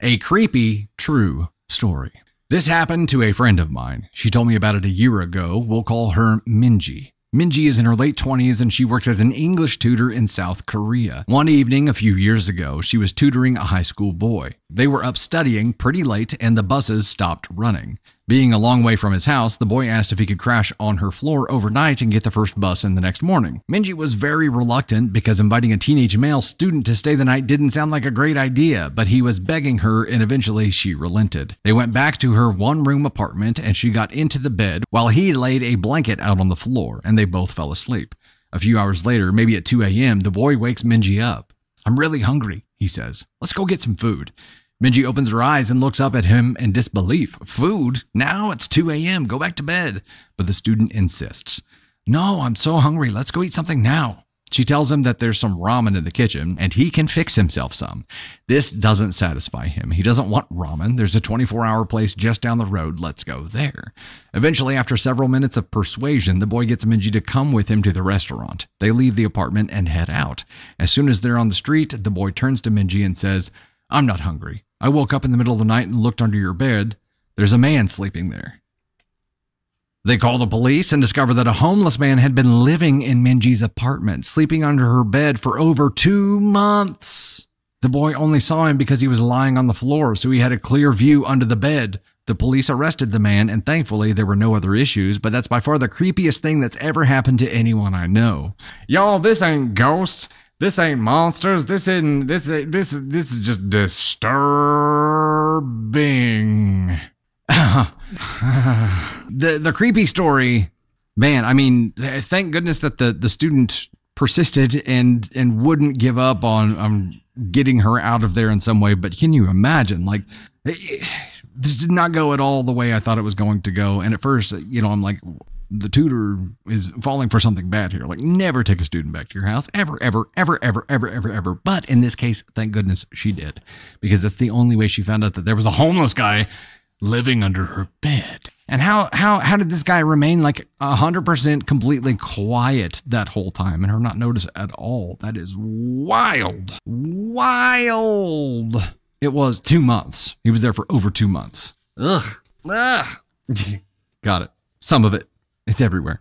A creepy, true story. This happened to a friend of mine. She told me about it a year ago. We'll call her Minji. Minji is in her late 20s and she works as an English tutor in South Korea. One evening a few years ago, she was tutoring a high school boy. They were up studying pretty late and the buses stopped running. Being a long way from his house, the boy asked if he could crash on her floor overnight and get the first bus in the next morning. Minji was very reluctant because inviting a teenage male student to stay the night didn't sound like a great idea, but he was begging her and eventually she relented. They went back to her one room apartment and she got into the bed while he laid a blanket out on the floor and they both fell asleep. A few hours later, maybe at 2 a.m., the boy wakes Minji up. I'm really hungry, he says. Let's go get some food. Minji opens her eyes and looks up at him in disbelief. Food? Now it's 2 a.m. Go back to bed. But the student insists. No, I'm so hungry. Let's go eat something now. She tells him that there's some ramen in the kitchen and he can fix himself some. This doesn't satisfy him. He doesn't want ramen. There's a 24 hour place just down the road. Let's go there. Eventually, after several minutes of persuasion, the boy gets Minji to come with him to the restaurant. They leave the apartment and head out. As soon as they're on the street, the boy turns to Minji and says, I'm not hungry. I woke up in the middle of the night and looked under your bed. There's a man sleeping there. They call the police and discover that a homeless man had been living in Minji's apartment, sleeping under her bed for over two months. The boy only saw him because he was lying on the floor, so he had a clear view under the bed. The police arrested the man, and thankfully there were no other issues, but that's by far the creepiest thing that's ever happened to anyone I know. Y'all, this ain't ghosts. This ain't monsters. This isn't. This this this is just disturbing. the the creepy story, man. I mean, thank goodness that the the student persisted and and wouldn't give up on on getting her out of there in some way. But can you imagine, like? This did not go at all the way I thought it was going to go. And at first, you know, I'm like, the tutor is falling for something bad here. Like, never take a student back to your house, ever, ever, ever, ever, ever, ever, ever. But in this case, thank goodness she did, because that's the only way she found out that there was a homeless guy living under her bed. And how how how did this guy remain like hundred percent completely quiet that whole time and her not notice at all? That is wild, wild. It was two months. He was there for over two months. Ugh, ugh. Got it. Some of it. It's everywhere.